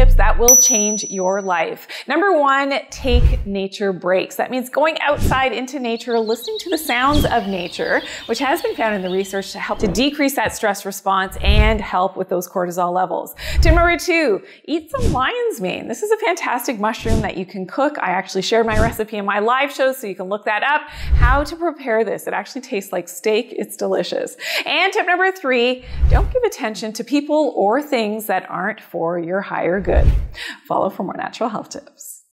tips that will change your life. Number one, take nature breaks. That means going outside into nature, listening to the sounds of nature, which has been found in the research to help to decrease that stress response and help with those cortisol levels. Tip number two, eat some lion's mane. This is a fantastic mushroom that you can cook. I actually shared my recipe in my live show, so you can look that up. How to prepare this. It actually tastes like steak. It's delicious. And tip number three, don't give attention to people or things that aren't for your higher good. Follow for more natural health tips.